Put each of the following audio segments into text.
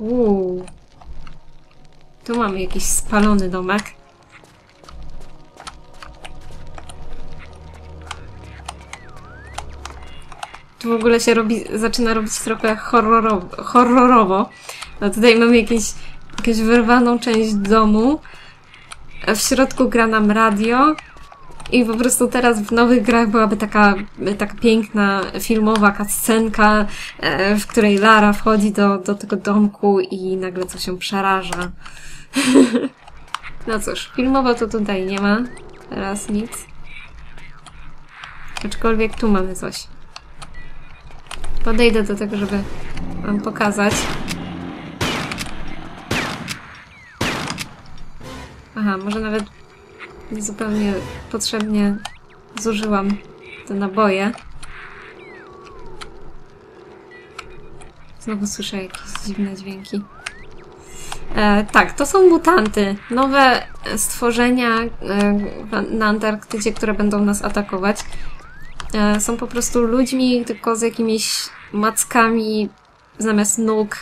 Uuu. Tu mamy jakiś spalony domek. Tu w ogóle się robi, zaczyna robić trochę horrorowo. horrorowo. No tutaj mamy jakieś, jakąś wyrwaną część domu. W środku gra nam radio. I po prostu teraz w nowych grach byłaby taka, taka piękna filmowa cutscenka, e, w której Lara wchodzi do, do tego domku i nagle coś się przeraża. no cóż, filmowo to tutaj nie ma. Teraz nic. Aczkolwiek tu mamy coś. Podejdę do tego, żeby wam pokazać. Aha, może nawet zupełnie potrzebnie zużyłam te naboje. Znowu słyszę jakieś dziwne dźwięki. E, tak, to są mutanty. Nowe stworzenia e, na Antarktydzie, które będą nas atakować. E, są po prostu ludźmi, tylko z jakimiś mackami zamiast nóg,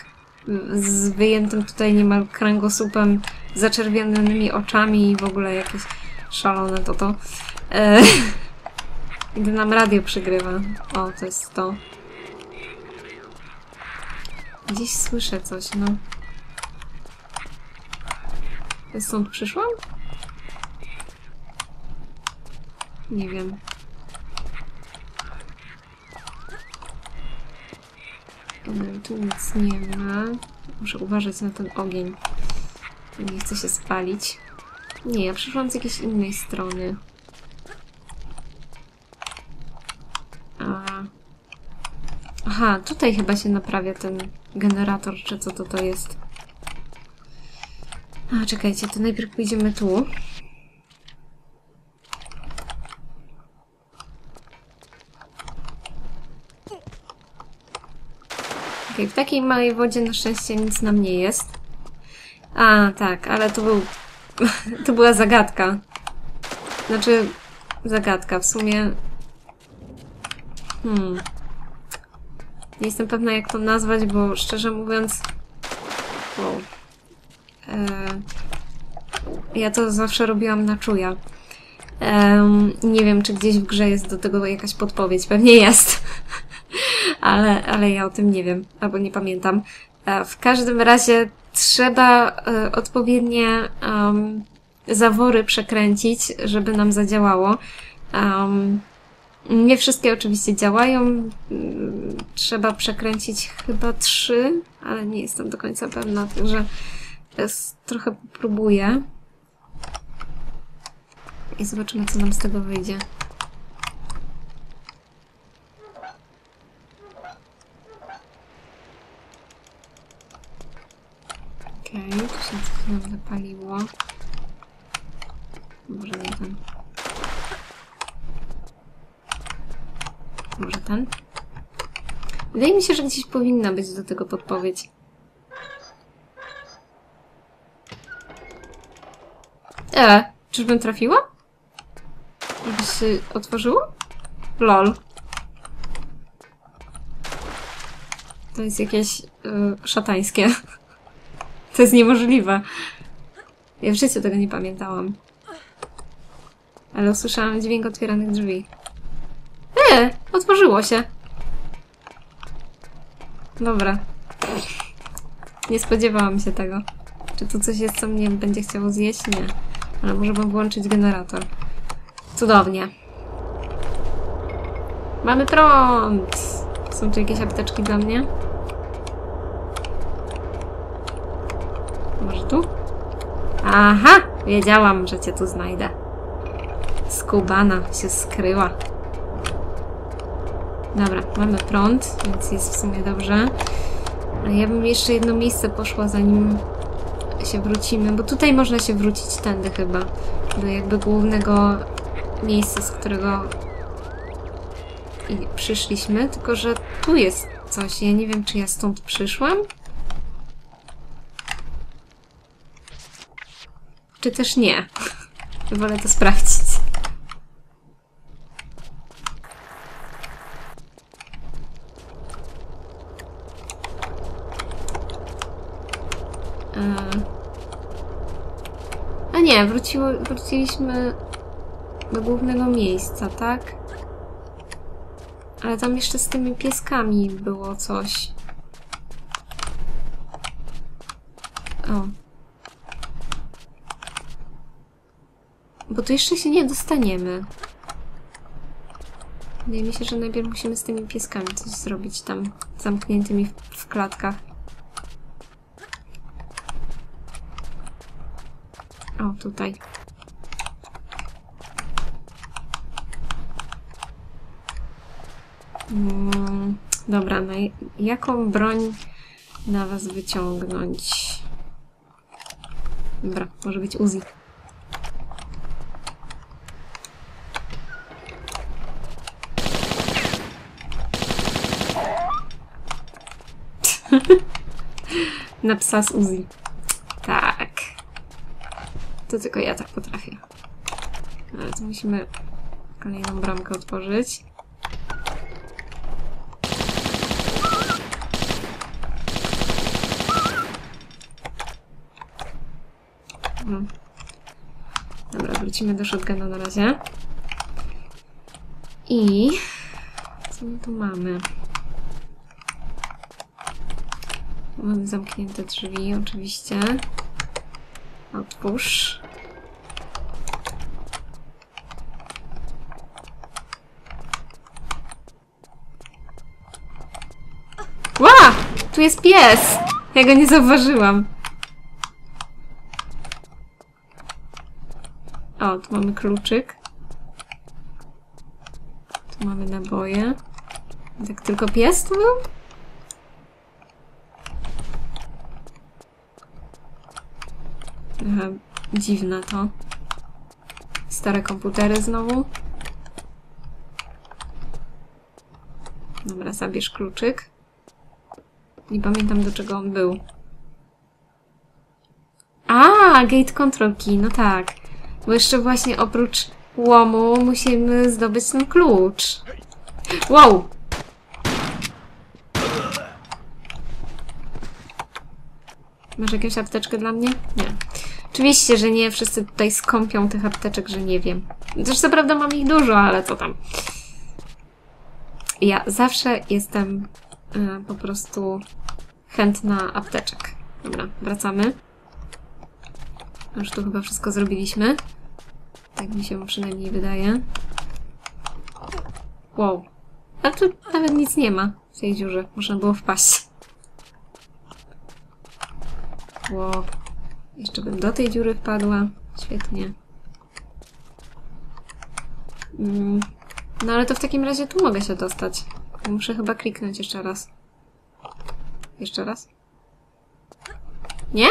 z wyjętym tutaj niemal kręgosłupem, zaczerwionymi oczami i w ogóle jakieś szalone to to. E, gdy nam radio przygrywa. O, to jest to. Gdzieś słyszę coś, no. Stąd przyszłam? Nie wiem. Tu nic nie ma. Muszę uważać na ten ogień. Nie chcę się spalić. Nie, ja przyszłam z jakiejś innej strony. Aha, tutaj chyba się naprawia ten generator, czy co to to jest. A, czekajcie, to najpierw pójdziemy tu. Okej, w takiej małej wodzie na szczęście nic nam nie jest. A, tak, ale to był... to była zagadka. Znaczy, zagadka. W sumie... Hmm... Nie jestem pewna, jak to nazwać, bo szczerze mówiąc... Wow. Eee, ja to zawsze robiłam na czuja. Nie wiem, czy gdzieś w grze jest do tego jakaś podpowiedź. Pewnie jest. ale, ale ja o tym nie wiem, albo nie pamiętam. E, w każdym razie trzeba e, odpowiednie um, zawory przekręcić, żeby nam zadziałało. Um, nie wszystkie oczywiście działają. Mm, Trzeba przekręcić chyba trzy, ale nie jestem do końca pewna, także trochę próbuję. I zobaczymy, co nam z tego wyjdzie. Okej, tu się coś nam zapaliło. Może nie ten. Może ten? Wydaje mi się, że gdzieś powinna być do tego podpowiedź. E, czyżbym trafiła? Żeby się otworzyło? Lol. To jest jakieś y, szatańskie. To jest niemożliwe. Ja w życiu tego nie pamiętałam. Ale usłyszałam dźwięk otwieranych drzwi. E, otworzyło się. Dobra. Nie spodziewałam się tego. Czy tu coś jest, co mnie będzie chciało zjeść? Nie. Ale możemy włączyć generator. Cudownie. Mamy prąd! Są tu jakieś apteczki dla mnie? Może tu? Aha! Wiedziałam, że cię tu znajdę. Skubana się skryła. Dobra, mamy prąd, więc jest w sumie dobrze. Ja bym jeszcze jedno miejsce poszła, zanim się wrócimy, bo tutaj można się wrócić tędy chyba. Do jakby głównego miejsca, z którego przyszliśmy, tylko że tu jest coś. Ja nie wiem, czy ja stąd przyszłam? Czy też nie? Wolę to sprawdzić. A nie, wróciło, wróciliśmy do głównego miejsca, tak? Ale tam jeszcze z tymi pieskami było coś. O. Bo tu jeszcze się nie dostaniemy. Wydaje mi się, że najpierw musimy z tymi pieskami coś zrobić tam, zamkniętymi w, w klatkach. Tutaj. Mm, dobra, no jaką broń na was wyciągnąć? Dobra, może być Uzi. na psa z Uzi. To tylko ja tak potrafię. Ale to musimy kolejną bramkę otworzyć. No. Dobra, wrócimy do shotguna na razie. I... Co my tu mamy? Mamy zamknięte drzwi, oczywiście. Otwórz. Ła! Tu jest pies! Ja go nie zauważyłam. O, tu mamy kluczyk. Tu mamy naboje. Tak tylko pies tu był? Aha, dziwne to. Stare komputery znowu. Dobra, zabierz kluczyk. Nie pamiętam do czego on był. A, gate control key, no tak. Bo jeszcze właśnie oprócz łomu musimy zdobyć ten klucz. Wow! Masz jakąś apteczkę dla mnie? Nie. Oczywiście, że nie. Wszyscy tutaj skąpią tych apteczek, że nie wiem. Też co prawda mam ich dużo, ale co tam. Ja zawsze jestem y, po prostu chętna apteczek. Dobra, wracamy. Już tu chyba wszystko zrobiliśmy. Tak mi się przynajmniej wydaje. Wow. A tu nawet nic nie ma w tej dziurze. Można było wpaść. Wow. Jeszcze bym do tej dziury wpadła. Świetnie. Mm. No ale to w takim razie tu mogę się dostać. Muszę chyba kliknąć jeszcze raz. Jeszcze raz? Nie?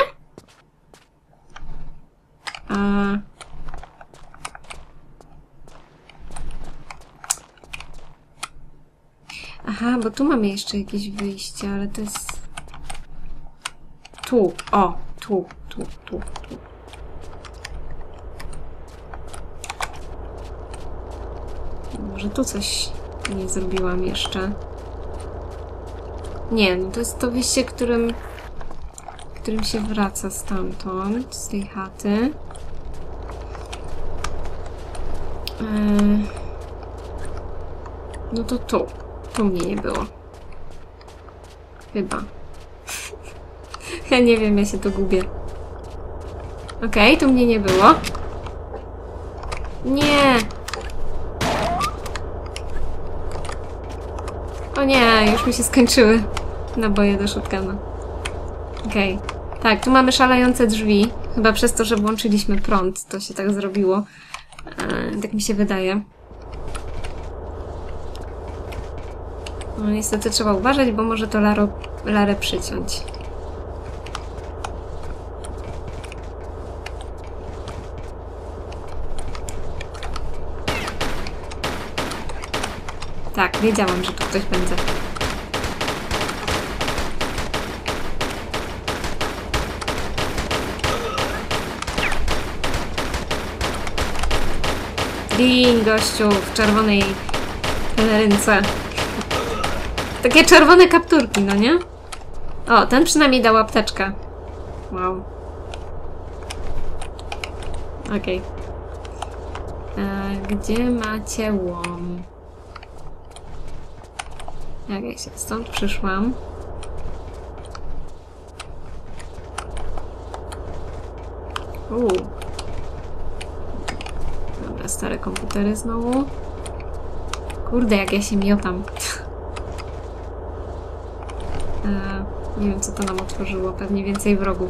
A... Aha, bo tu mamy jeszcze jakieś wyjście, ale to jest... Tu, o, tu, tu, tu, tu. Może tu coś nie zrobiłam jeszcze. Nie, no to jest to wyjście, którym którym się wraca stamtąd, z tej chaty. Eee... No to tu. Tu mnie nie było. Chyba. ja nie wiem, ja się tu gubię. Okej, okay, tu mnie nie było. Nie! O nie, już mi się skończyły naboje do shotguna. Okej. Okay. Tak, tu mamy szalejące drzwi. Chyba przez to, że włączyliśmy prąd, to się tak zrobiło. E, tak mi się wydaje. No niestety trzeba uważać, bo może to laro, larę przyciąć. Tak, wiedziałam, że tu ktoś będzie. Lin, gościu, w czerwonej pelerynce. Takie czerwone kapturki, no nie? O, ten przynajmniej dał apteczkę. Wow. Okej. E, Gdzie macie łom? Jak ja się stąd przyszłam? Uuu. Dobra, stare komputery znowu. Kurde, jak ja się miotam. E, nie wiem, co to nam otworzyło. Pewnie więcej wrogów.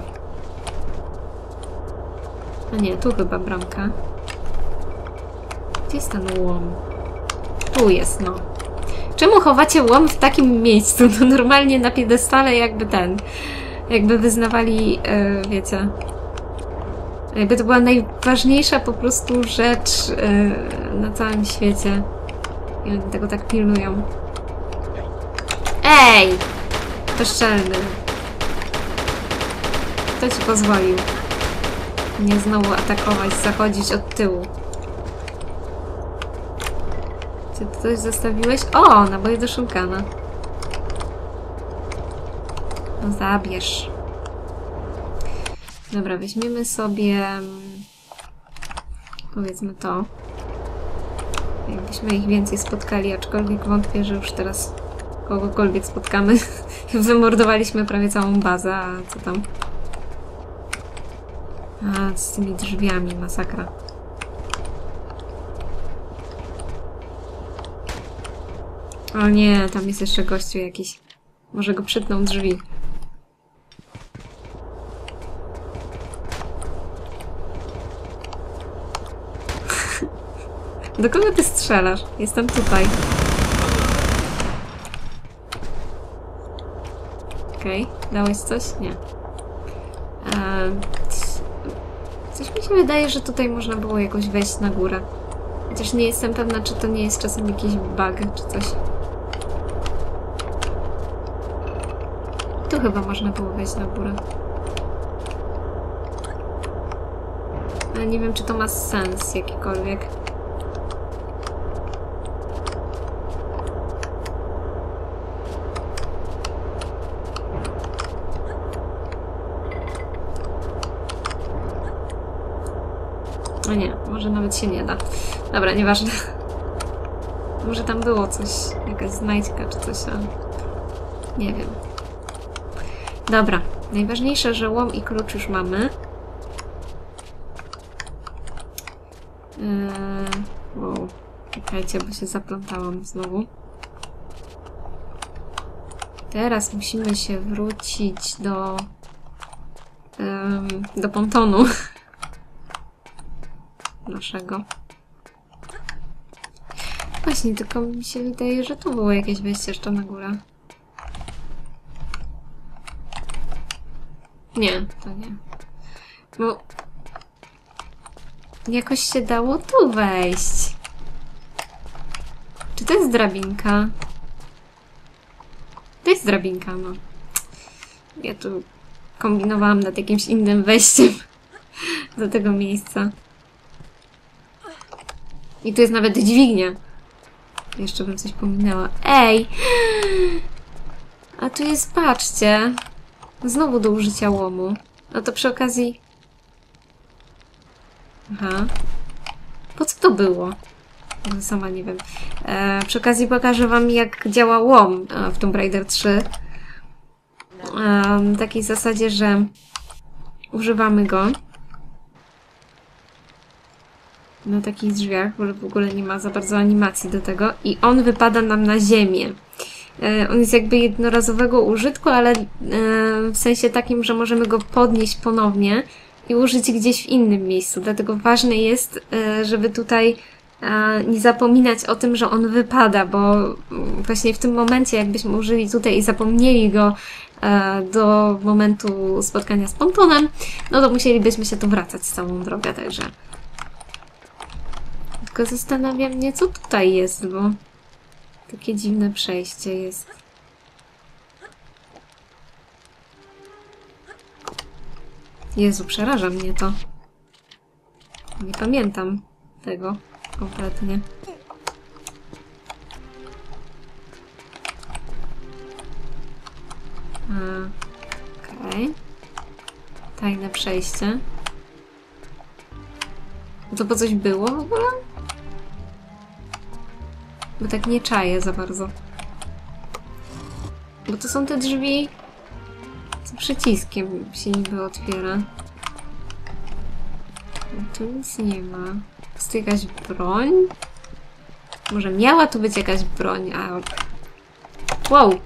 A nie, tu chyba bramka. Gdzie jest ten łom? Tu jest, no. Czemu chowacie łom w takim miejscu? No normalnie na piedestale jakby ten... Jakby wyznawali, e, wiecie... Jakby to była najważniejsza po prostu rzecz e, na całym świecie. I oni tego tak pilnują. Ej! Bezczelny. Kto ci pozwolił? Mnie znowu atakować, zachodzić od tyłu. Czy ty coś zostawiłeś? O, naboje do szukana. No zabierz. Dobra, weźmiemy sobie... mm, Powiedzmy to. Jakbyśmy ich więcej spotkali, aczkolwiek wątpię, że już teraz kogokolwiek spotkamy. Wymordowaliśmy prawie całą bazę, a co tam? A, z tymi drzwiami, masakra. O nie, tam jest jeszcze gościu jakiś. Może go przytną drzwi. Do kogo ty strzelasz? Jestem tutaj. Okej, dałeś coś? Nie. C- coś mi się wydaje, że tutaj można było jakoś wejść na górę. Chociaż nie jestem pewna, czy to nie jest czasem jakiś bug, czy coś. Tu chyba można było wejść na górę. Ale nie wiem, czy to ma sens jakikolwiek. No nie, może nawet się nie da. Dobra, nieważne. Może tam było coś, jakaś znajdźka czy coś, ale nie wiem. Dobra, najważniejsze, że łom i klucz już mamy. Eee, wow. Czekajcie, bo się zaplątałam znowu. Teraz musimy się wrócić do em, do pontonu naszego. Właśnie, tylko mi się wydaje, że tu było jakieś wejście jeszcze na górę. Nie, to nie. Bo jakoś się dało tu wejść. Czy to jest drabinka? To jest drabinka, no. Ja tu kombinowałam nad jakimś innym wejściem do tego miejsca. I tu jest nawet dźwignia. Jeszcze bym coś pominęła. Ej! A tu jest, patrzcie. Znowu do użycia łomu. No to przy okazji... Aha. Po co to było? No, Sama nie wiem. E, przy okazji pokażę wam, jak działa łom e, w Tomb Raider 3. E, w takiej zasadzie, że używamy go na takich drzwiach, bo w ogóle nie ma za bardzo animacji do tego i on wypada nam na ziemię. E, On jest jakby jednorazowego użytku, ale e, w sensie takim, że możemy go podnieść ponownie i użyć gdzieś w innym miejscu. Dlatego ważne jest, e, żeby tutaj nie zapominać o tym, że on wypada, bo właśnie w tym momencie, jakbyśmy użyli tutaj i zapomnieli go do momentu spotkania z pontonem, no to musielibyśmy się tu wracać całą drogę, także. Tylko zastanawiam mnie, co tutaj jest, bo takie dziwne przejście jest. Jezu, przeraża mnie to. Nie pamiętam tego kompletnie. Okej. Tajne przejście. To po coś było w ogóle? Bo tak nie czaję za bardzo. Bo to są te drzwi z przyciskiem się niby otwiera. Tu nic nie ma. Jest tu jakaś broń? Może miała tu być jakaś broń, a... Wow!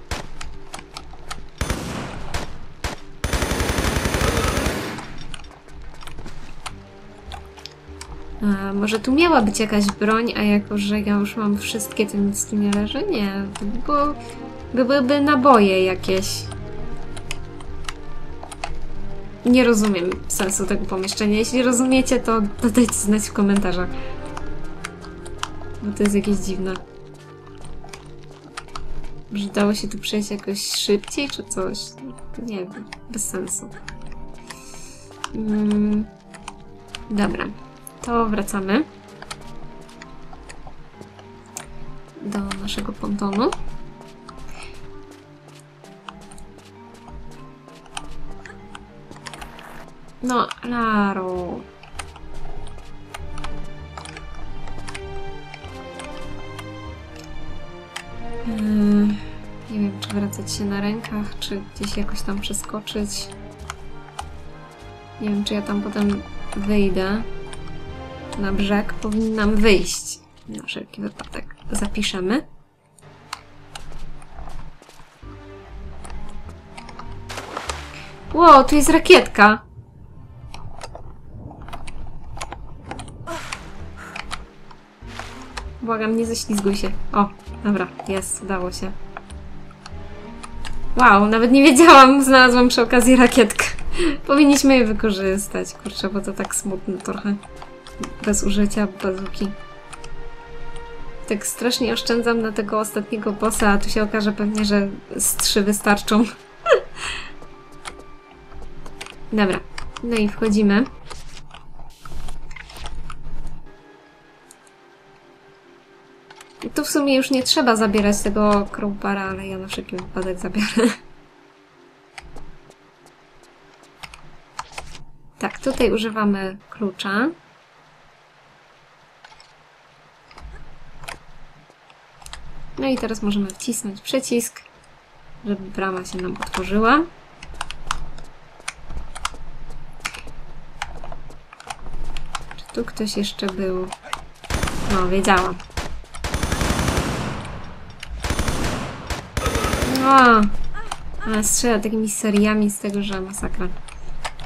Może tu miała być jakaś broń, a jako, że ja już mam wszystkie, to nic tu nie leży? Nie, bo byłyby naboje jakieś. Nie rozumiem sensu tego pomieszczenia. Jeśli rozumiecie, to dodajcie znać w komentarzach. Bo to jest jakieś dziwne. Że dało się tu przejść jakoś szybciej, czy coś? Nie wiem. Bez sensu. Mm. Dobra. To wracamy. Do naszego pontonu. No, Laro. Yy, nie wiem, czy wracać się na rękach, czy gdzieś jakoś tam przeskoczyć. Nie wiem, czy ja tam potem wyjdę na brzeg. Powinnam wyjść. Na wszelki wypadek. Zapiszemy. Ło, tu jest rakietka. Błagam, nie ześlizguj się. O, dobra, jest, udało się. Wow, nawet nie wiedziałam, znalazłam przy okazji rakietkę. Powinniśmy je wykorzystać, kurczę, bo to tak smutno trochę. Bez użycia bazuki. Tak strasznie oszczędzam na tego ostatniego bossa, a tu się okaże pewnie, że z trzy wystarczą. Dobra, no i wchodzimy. Tu w sumie już nie trzeba zabierać tego crowbara, ale ja na wszelki wypadek zabiorę. Tak, tutaj używamy klucza. No i teraz możemy wcisnąć przycisk, żeby brama się nam otworzyła. Czy tu ktoś jeszcze był? No, wiedziałam. O! Ale strzela takimi seriami z tego, że masakra.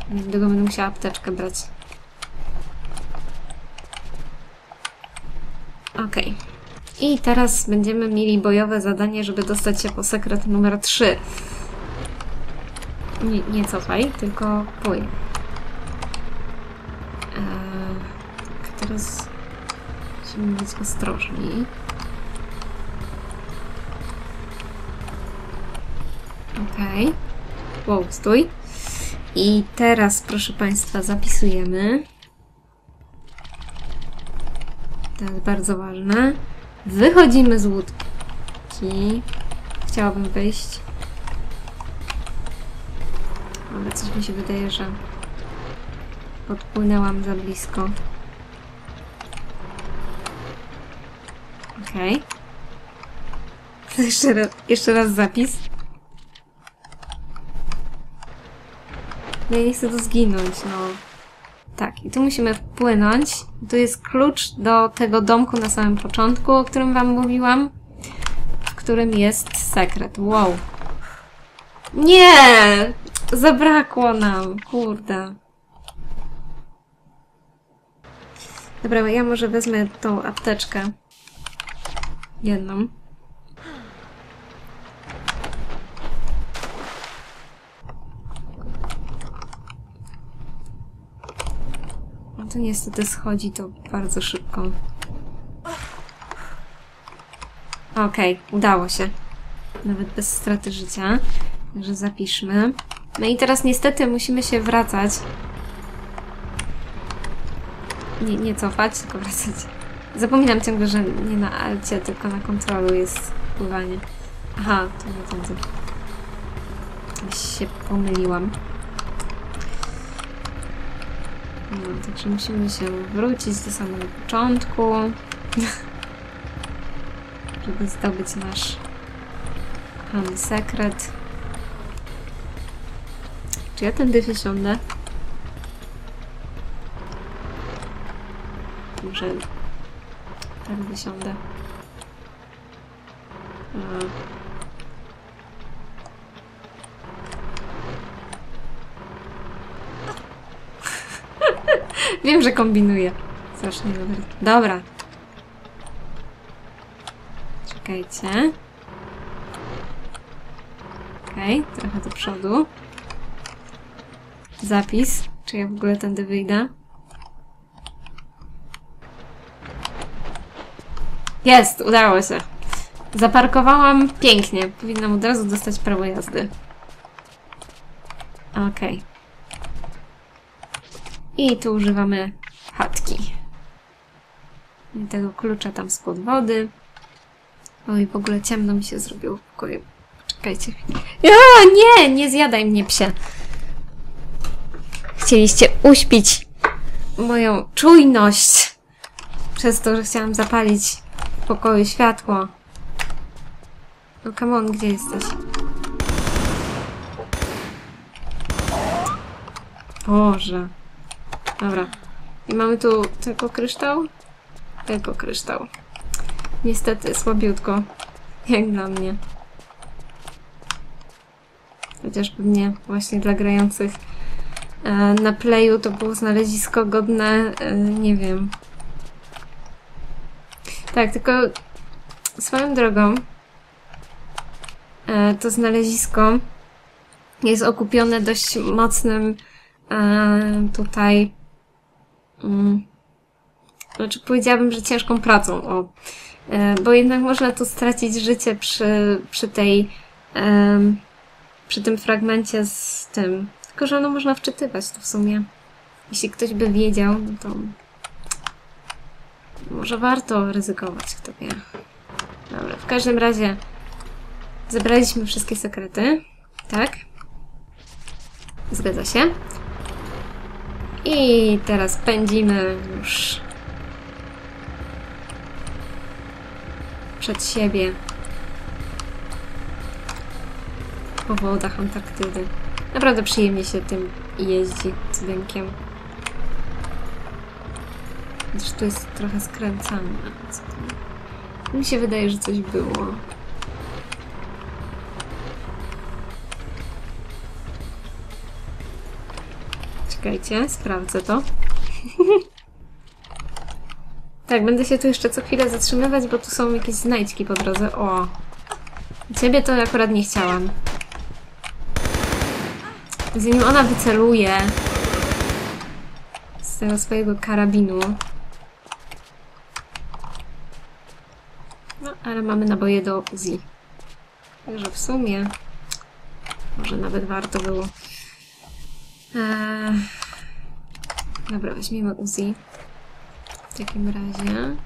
Dlatego będę musiała apteczkę brać. Okej. I teraz będziemy mieli bojowe zadanie, żeby dostać się po sekret numer 3. Nie, nie cofaj, tylko pój. Eee, teraz musimy być ostrożni. Okej. Wow, stój. I teraz, proszę Państwa, zapisujemy. To jest bardzo ważne. Wychodzimy z łódki. Chciałabym wyjść. Ale coś mi się wydaje, że podpłynęłam za blisko. Okej. Okay. Jeszcze, raz, jeszcze raz zapis. Nie chcę tu zginąć, no. Tak, i tu musimy wpłynąć. Tu jest klucz do tego domku na samym początku, o którym wam mówiłam. W którym jest sekret. Wow. Nie! Zabrakło nam. Kurde. Dobra, ja może wezmę tą apteczkę. Jedną. Niestety schodzi to bardzo szybko. Okej, okay, udało się. Nawet bez straty życia. Także zapiszmy. No i teraz niestety musimy się wracać. Nie, nie cofać, tylko wracać. Zapominam ciągle, że nie na alcie, tylko na kontrolu jest pływanie. Aha, to nie tędy. się pomyliłam. No, także musimy się wrócić do samego początku, żeby zdobyć nasz kochany sekret. Czy ja tędy wysiądę? Może tak wysiądę. A. Wiem, że kombinuję. Strasznie dobry. Dobra. Czekajcie. Okej, okay, trochę do przodu. Zapis. Czy ja w ogóle tędy wyjdę? Jest! Udało się. Zaparkowałam pięknie. Powinnam od razu dostać prawo jazdy. Okej. Okay. I tu używamy chatki. I tego klucza tam spod wody. Oj, w ogóle ciemno mi się zrobiło w pokoju. Czekajcie. Ja, nie! Nie zjadaj mnie, psie. Chcieliście uśpić moją czujność przez to, że chciałam zapalić w pokoju światło. No come on, gdzie jesteś? Boże. Dobra. I mamy tu tylko kryształ? Tylko kryształ. Niestety, słabiutko. Jak dla mnie. Chociaż pewnie właśnie dla grających e, na playu to było znalezisko godne, e, nie wiem. Tak, tylko swoją drogą e, to znalezisko jest okupione dość mocnym tutaj mm, znaczy powiedziałabym, że ciężką pracą, o. Bo jednak można tu stracić życie przy, przy tej przy tym fragmencie z tym. Tylko, że ono można wczytywać w sumie. Jeśli ktoś by wiedział, no to może warto ryzykować, kto wie. Dobra, w każdym razie zebraliśmy wszystkie sekrety, tak? Zgadza się. I teraz pędzimy już przed siebie po wodach Antarktydy. Naprawdę przyjemnie się tym jeździ cydynkiem. Chociaż tu jest trochę skręcane. Mi się wydaje, że coś było. Czekajcie, sprawdzę to. tak, będę się tu jeszcze co chwilę zatrzymywać, bo tu są jakieś znajdźki po drodze. O! Ciebie to akurat nie chciałam. Zanim ona wyceluje z tego swojego karabinu. No, ale mamy naboje do Uzi. Także w sumie może nawet warto było. Eee... Dobra, weźmiemy Uzi. W takim razie.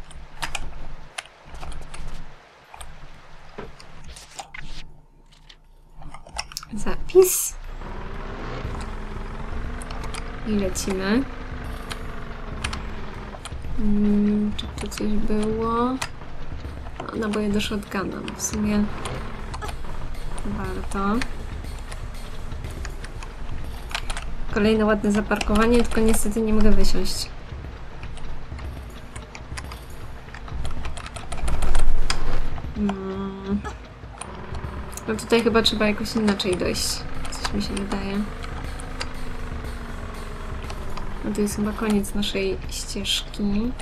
Zapis. I lecimy. Hmm, czy tu coś było? No, naboje do shotguna. No w sumie warto. Kolejne ładne zaparkowanie, tylko niestety nie mogę wysiąść. Hmm. No tutaj chyba trzeba jakoś inaczej dojść. Coś mi się wydaje. No to jest chyba koniec naszej ścieżki.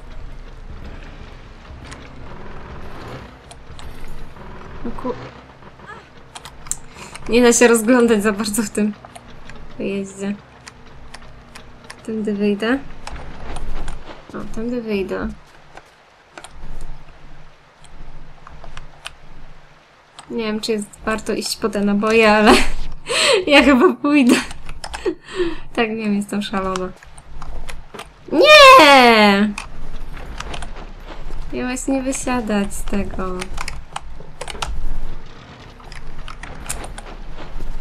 No ku... Nie da się rozglądać za bardzo w tym wyjeździe. Tędy wyjdę. O, tędy wyjdę. Nie wiem, czy jest warto iść po te naboje, ale ja chyba pójdę. tak wiem, jestem szalona. Nie! Miałaś nie wysiadać z tego.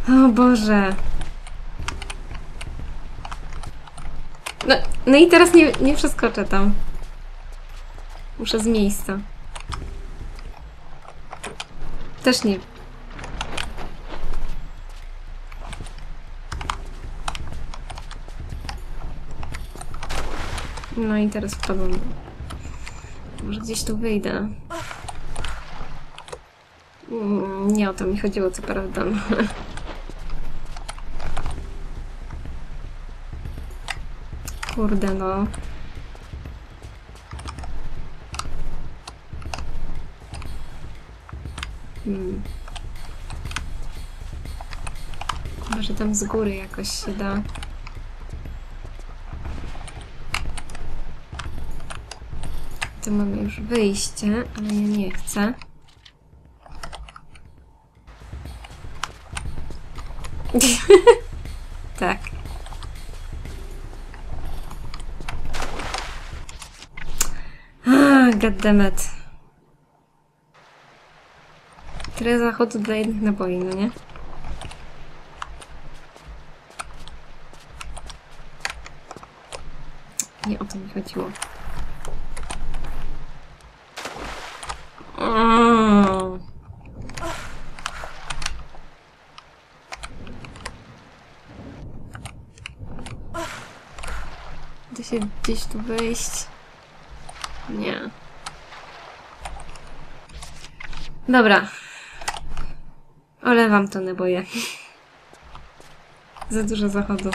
O Boże. No, i teraz nie, nie przeskoczę tam. Muszę z miejsca. Też nie. No i teraz wpadłam. Może gdzieś tu wyjdę. Mm, Nie o to mi chodziło, co prawda. Kurde no. Hmm. Tam z góry jakoś się da. Tu mamy już wyjście, ale ja nie chcę. tak. Ah, goddammit. Tyle zachodu dla jednych naboi, no nie? Nie o to mi chodziło. Mm. Da się gdzieś tu wejść? Nie. Dobra. Olewam to naboje. Za dużo zachodu.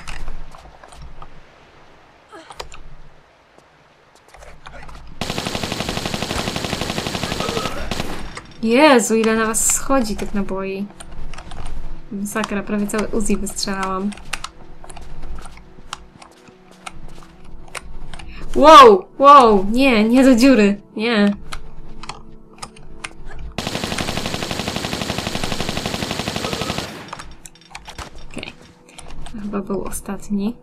Jezu, ile na was schodzi tych naboi. Masakra, prawie cały Uzi wystrzelałam. Wow, wow, nie, nie do dziury, nie. Okej, to chyba był ostatni.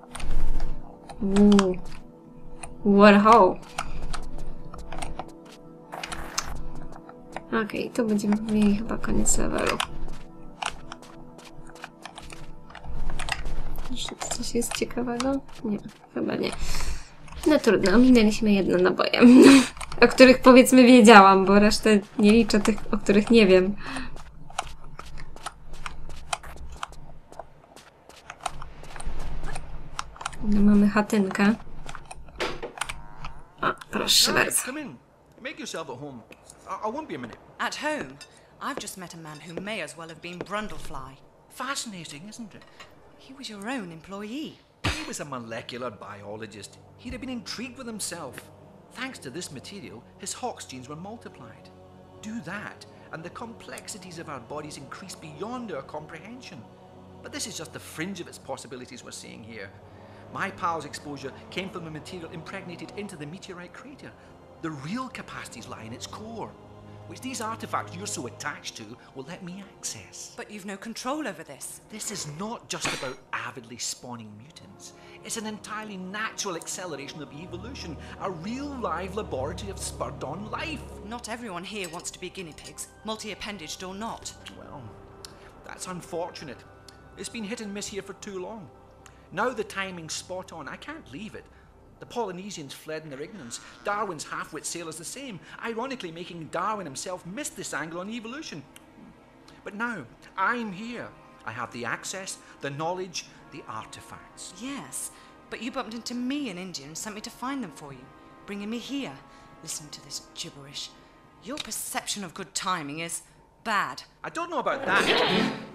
Uuu. Warhol. Okej, tu będziemy mieli chyba koniec levelu. Jeszcze coś jest ciekawego? Nie, chyba nie. No trudno, ominęliśmy jedno naboje. o których powiedzmy wiedziałam, bo resztę nie liczę tych, o których nie wiem. No, mamy chatynkę. O, proszę Right, bardzo. come in. Make yourself at home. I, I won't be a minute. At home, I've just met a man who may as well have been Brundlefly. Fascinating, isn't it? He was your own employee. He was a molecular biologist. He'd have been intrigued with himself. Thanks to this material, his Hox genes were multiplied. Do that, and the complexities of our bodies increase beyond our comprehension. But this is just the fringe of its possibilities we're seeing here. My pal's exposure came from the material impregnated into the meteorite crater. The real capacities lie in its core, which these artifacts you're so attached to will let me access. But you've no control over this. This is not just about avidly spawning mutants. It's an entirely natural acceleration of evolution, a real live laboratory of spurred on life. Not everyone here wants to be guinea pigs, multi appendaged or not. Well, that's unfortunate. It's been hit and miss here for too long. Now the timing's spot on. I can't leave it. The Polynesians fled in their ignorance. Darwin's half-wit sailors the same, ironically making Darwin himself miss this angle on evolution. But now, I'm here. I have the access, the knowledge, the artifacts. Yes, but you bumped into me in India and sent me to find them for you, bringing me here. Listen to this gibberish. Your perception of good timing is bad. I don't know about that.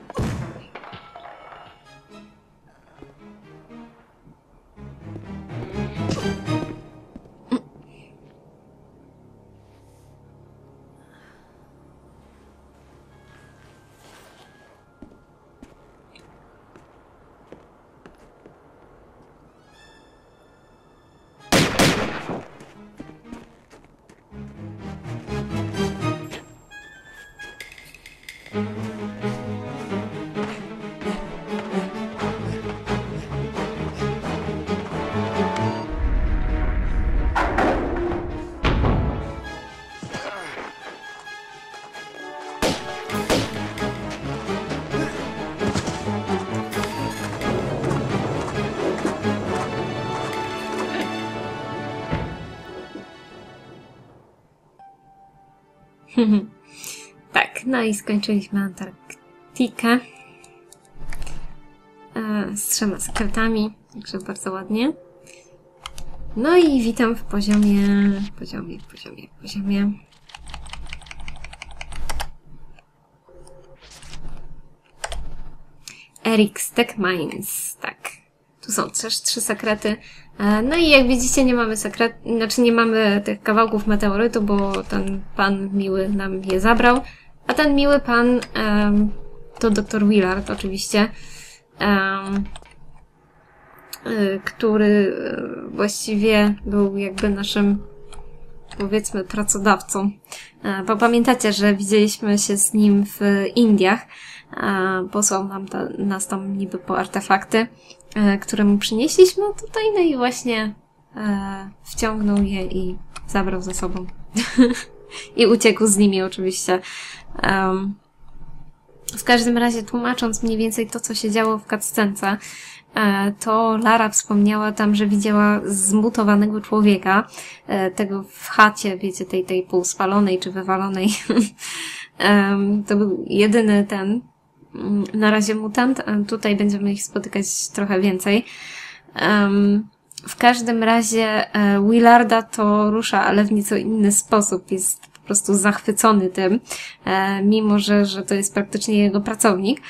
no i skończyliśmy Antarktykę. E, z trzema sekretami, także bardzo ładnie. No i witam w poziomie, poziomie, poziomie, poziomie. Eric's Tech Mines, tak. Tu są też trzy sekrety. E, No i jak widzicie, nie mamy sekret, znaczy nie mamy tych kawałków meteorytu, bo ten pan miły nam je zabrał. A ten miły pan em, to dr Willard oczywiście, y, który y, właściwie był jakby naszym powiedzmy pracodawcą. E, Bo pamiętacie, że widzieliśmy się z nim w Indiach. E, Posłał nam ta, nas tam niby po artefakty, e, które mu przynieśliśmy tutaj, no i właśnie e, wciągnął je i zabrał ze sobą. I uciekł z nimi oczywiście. Em, w każdym razie tłumacząc mniej więcej to, co się działo w cutscence, e, to Lara wspomniała tam, że widziała zmutowanego człowieka, e, tego w chacie, wiecie, tej, tej półspalonej czy wywalonej. To był jedyny ten, mm, na razie mutant, a tutaj będziemy ich spotykać trochę więcej. Em, w każdym razie e, Willarda to rusza, ale w nieco inny sposób. Jest po prostu zachwycony tym, e, mimo że, że to jest praktycznie jego pracownik.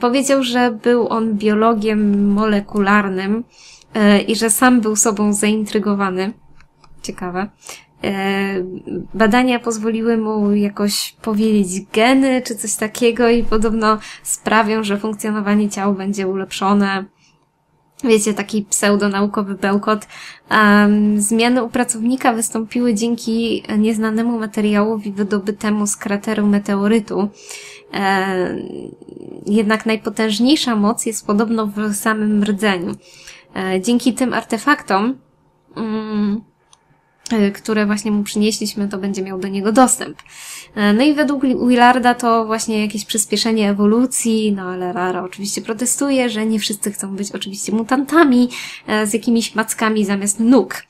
Powiedział, że był on biologiem molekularnym e, i że sam był sobą zaintrygowany. Ciekawe. Badania pozwoliły mu jakoś powiedzieć geny czy coś takiego i podobno sprawią, że funkcjonowanie ciał będzie ulepszone wiecie, taki pseudonaukowy bełkot. Um, zmiany u pracownika wystąpiły dzięki nieznanemu materiałowi wydobytemu z krateru meteorytu. Jednak najpotężniejsza moc jest podobno w samym rdzeniu. E, dzięki tym artefaktom, mm, które właśnie mu przynieśliśmy, to będzie miał do niego dostęp. E, No i według Willarda to właśnie jakieś przyspieszenie ewolucji, no ale Lara oczywiście protestuje, że nie wszyscy chcą być oczywiście mutantami e, z jakimiś mackami zamiast nóg.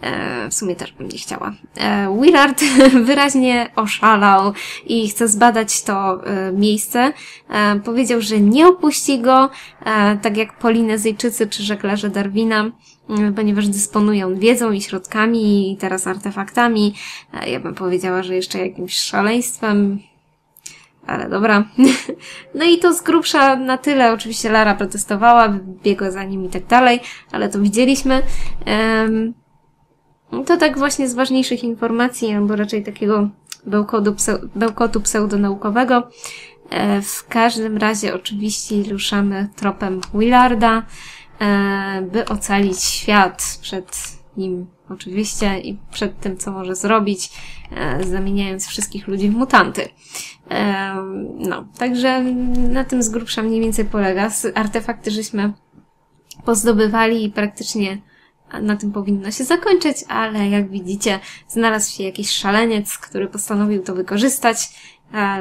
E, W sumie też bym nie chciała. E, Willard wyraźnie oszalał i chce zbadać to e, miejsce. E, Powiedział, że nie opuści go, e, tak jak Polinezyjczycy czy żeglarze Darwina, ponieważ dysponują wiedzą i środkami i teraz artefaktami. E, Ja bym powiedziała, że jeszcze jakimś szaleństwem. Ale dobra. No i to z grubsza na tyle. Oczywiście Lara protestowała, biegła za nim i tak dalej, ale to widzieliśmy. To tak właśnie z ważniejszych informacji, albo raczej takiego bełkotu, bełkotu pseudonaukowego. E, W każdym razie oczywiście ruszamy tropem Willarda, by ocalić świat przed nim oczywiście i przed tym, co może zrobić, e, zamieniając wszystkich ludzi w mutanty. E, No, także na tym z grubsza mniej więcej polega. Artefakty żeśmy pozdobywali i praktycznie na tym powinno się zakończyć, ale jak widzicie, znalazł się jakiś szaleniec, który postanowił to wykorzystać.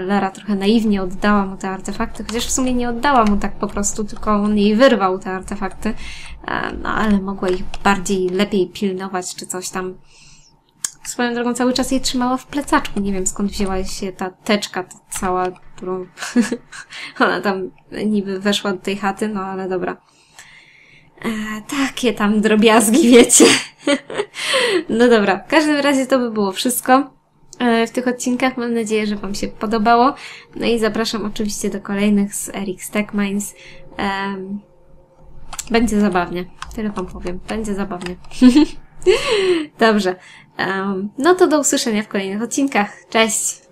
Lara trochę naiwnie oddała mu te artefakty, chociaż w sumie nie oddała mu tak po prostu, tylko on jej wyrwał te artefakty. No ale mogła ich bardziej, lepiej pilnować, czy coś tam. Swoją drogą cały czas je trzymała w plecaczku. Nie wiem skąd wzięła się ta teczka, ta cała, którą ona tam niby weszła do tej chaty, no ale dobra. E, takie tam drobiazgi, wiecie. no dobra, w każdym razie to by było wszystko e, w tych odcinkach. Mam nadzieję, że Wam się podobało. No i zapraszam oczywiście do kolejnych z Eric's Tech Minds. Em, będzie zabawnie. Tyle Wam powiem. Będzie zabawnie. Dobrze. No to do usłyszenia w kolejnych odcinkach. Cześć!